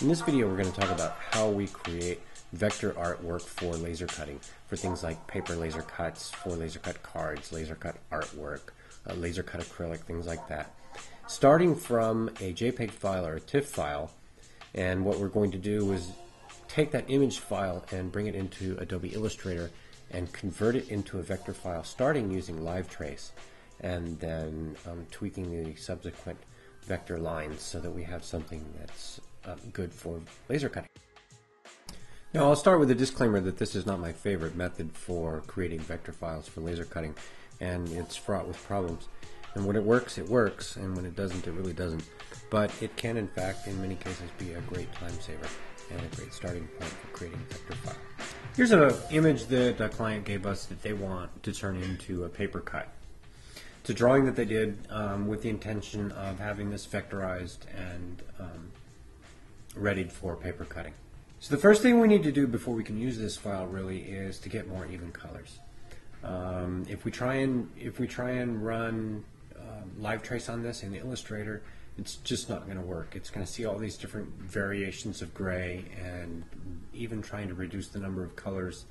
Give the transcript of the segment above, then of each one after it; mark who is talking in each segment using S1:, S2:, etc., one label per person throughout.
S1: In this video we're going to talk about how we create vector artwork for laser cutting for things like paper laser cuts, for laser cut cards, laser cut artwork, uh, laser cut acrylic, things like that. Starting from a JPEG file or a TIFF file and what we're going to do is take that image file and bring it into Adobe Illustrator and convert it into a vector file starting using LiveTrace and then um, tweaking the subsequent vector lines so that we have something that's uh, good for laser cutting. Now I'll start with a disclaimer that this is not my favorite method for creating vector files for laser cutting and it's fraught with problems. And when it works, it works, and when it doesn't, it really doesn't. But it can, in fact, in many cases, be a great time saver and a great starting point for creating a vector file. Here's an image that a client gave us that they want to turn into a paper cut. A drawing that they did um, with the intention of having this vectorized and um, readied for paper cutting. So the first thing we need to do before we can use this file really is to get more even colors. Um, if we try and if we try and run live trace on this in the Illustrator, it's just not going to work. It's going to see all these different variations of gray and even trying to reduce the number of colors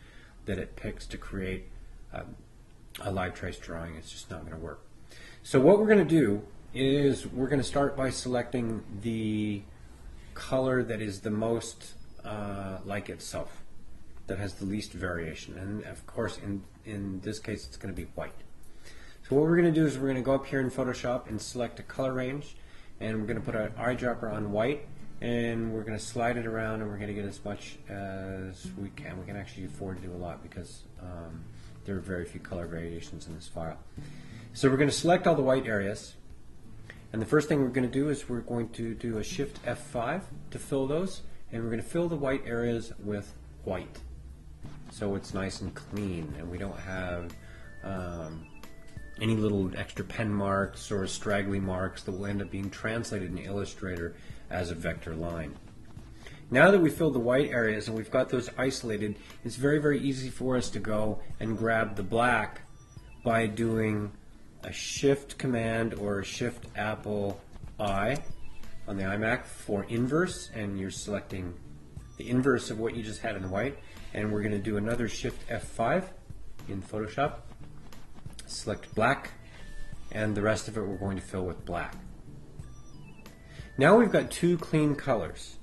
S1: that it picks to create um, a live trace drawing. It's just not going to work. So what we're going to do is we're going to start by selecting the color that is the most uh, like itself, that has the least variation. And of course, in, in this case, it's going to be white. So what we're going to do is we're going to go up here in Photoshop and select a color range, and we're going to put an eyedropper on white, and we're going to slide it around, and we're going to get as much as we can. We can actually afford to do a lot because um, there are very few color variations in this file. So we're going to select all the white areas. And the first thing we're going to do is we're going to do a Shift F5 to fill those. And we're going to fill the white areas with white. So it's nice and clean and we don't have um, any little extra pen marks or straggly marks that will end up being translated in Illustrator as a vector line. Now that we've filled the white areas and we've got those isolated, it's very, very easy for us to go and grab the black by doing a shift command or a shift apple I on the iMac for inverse and you're selecting the inverse of what you just had in the white and we're going to do another shift F5 in Photoshop select black and the rest of it we're going to fill with black. Now we've got two clean colors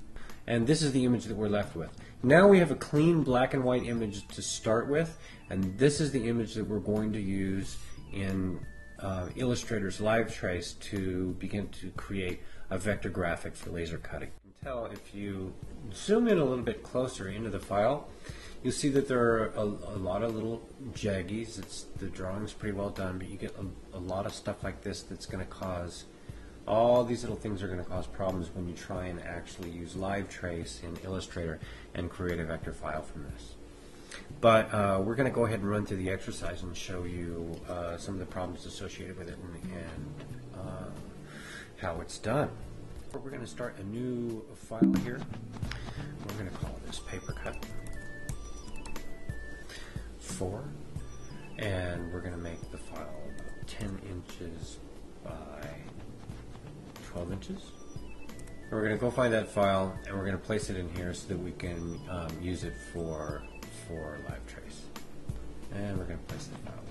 S1: and this is the image that we're left with. Now we have a clean black and white image to start with and this is the image that we're going to use in uh, Illustrator's LiveTrace to begin to create a vector graphic for laser cutting. Tell if you zoom in a little bit closer into the file, you'll see that there are a, a lot of little jaggies. It's, the drawing's pretty well done, but you get a, a lot of stuff like this that's going to cause all these little things are going to cause problems when you try and actually use LiveTrace in Illustrator and create a vector file from this. But uh, we're going to go ahead and run through the exercise and show you uh, some of the problems associated with it and, and uh, how it's done. We're going to start a new file here. We're going to call this paper cut 4 and we're going to make the file about 10 inches by 12 inches. And we're going to go find that file and we're going to place it in here so that we can um, use it for for live trace. And we're going to place the file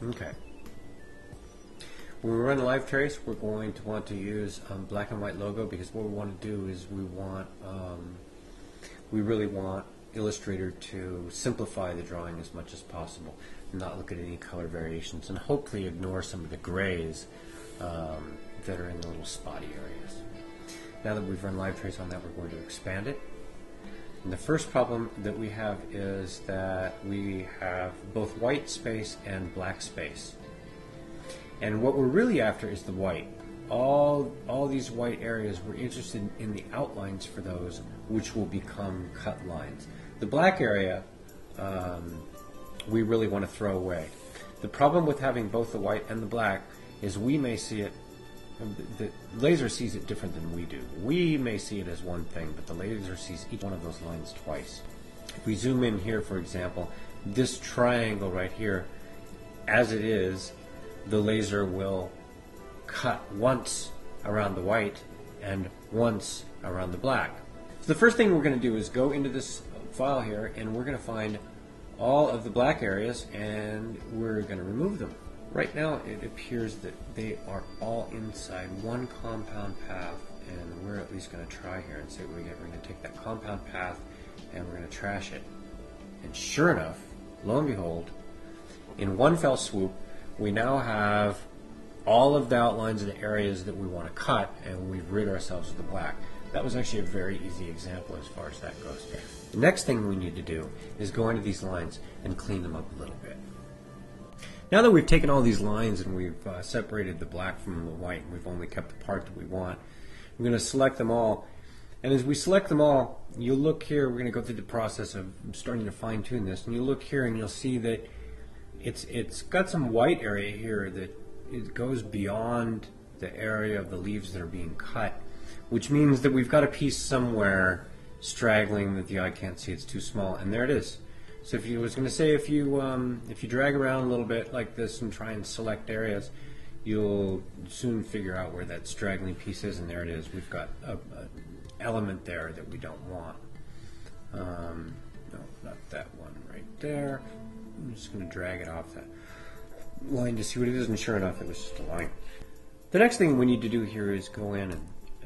S1: there. Okay. When we run live trace, we're going to want to use um, black and white logo because what we want to do is we want, um, we really want Illustrator to simplify the drawing as much as possible, not look at any color variations, and hopefully ignore some of the grays um, that are in the little spotty areas. Now that we've run live trace on that, we're going to expand it. And the first problem that we have is that we have both white space and black space. And what we're really after is the white. All, all these white areas, we're interested in the outlines for those, which will become cut lines. The black area, um, we really want to throw away. The problem with having both the white and the black is we may see it the laser sees it different than we do. We may see it as one thing, but the laser sees each one of those lines twice. If we zoom in here, for example, this triangle right here, as it is, the laser will cut once around the white and once around the black. So the first thing we're going to do is go into this file here and we're going to find all of the black areas and we're going to remove them. Right now it appears that they are all inside one compound path and we're at least going to try here and see what we get. We're going to take that compound path and we're going to trash it. And sure enough, lo and behold, in one fell swoop, we now have all of the outlines of the areas that we want to cut and we've rid ourselves of the black. That was actually a very easy example as far as that goes. The next thing we need to do is go into these lines and clean them up a little bit. Now that we've taken all these lines and we've uh, separated the black from the white and we've only kept the part that we want, we're going to select them all. And as we select them all, you'll look here, we're going to go through the process of starting to fine tune this, and you look here and you'll see that it's, it's got some white area here that it goes beyond the area of the leaves that are being cut, which means that we've got a piece somewhere straggling that the eye can't see. It's too small, and there it is. So if you was going to say if you um, if you drag around a little bit like this and try and select areas, you'll soon figure out where that straggling piece is, and there it is. We've got a, element there that we don't want. Um, no, not that one right there. I'm just going to drag it off that line to see what it is, and sure enough, it was just a line. The next thing we need to do here is go in and